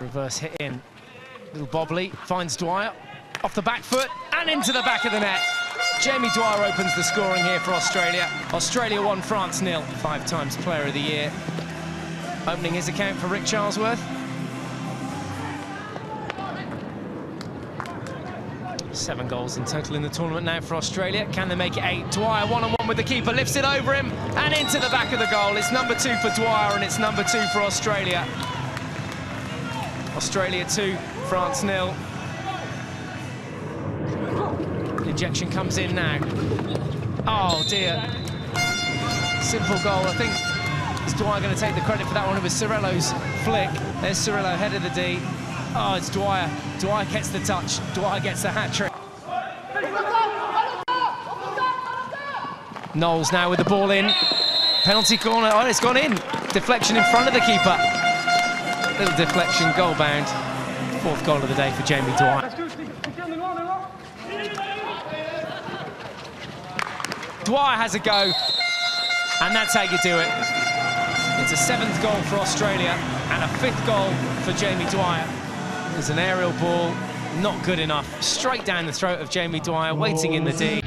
Reverse hit in. Little Bobley finds Dwyer off the back foot and into the back of the net. Jamie Dwyer opens the scoring here for Australia. Australia won, France nil. Five times player of the year. Opening his account for Rick Charlesworth. Seven goals in total in the tournament now for Australia. Can they make it eight? Dwyer one-on-one -on -one with the keeper, lifts it over him and into the back of the goal. It's number two for Dwyer and it's number two for Australia. Australia two, France nil. Injection comes in now. Oh dear. Simple goal. I think is Dwyer going to take the credit for that one? It was Ciriello's flick. There's Cirello, head of the D. Oh, it's Dwyer. Dwyer gets the touch. Dwyer gets the hat-trick. Knowles now with the ball in. Penalty corner. Oh, it's gone in. Deflection in front of the keeper. Little deflection, goal bound. Fourth goal of the day for Jamie Dwyer. Dwyer has a go, and that's how you do it. It's a seventh goal for Australia and a fifth goal for Jamie Dwyer. There's an aerial ball, not good enough. Straight down the throat of Jamie Dwyer, waiting in the D.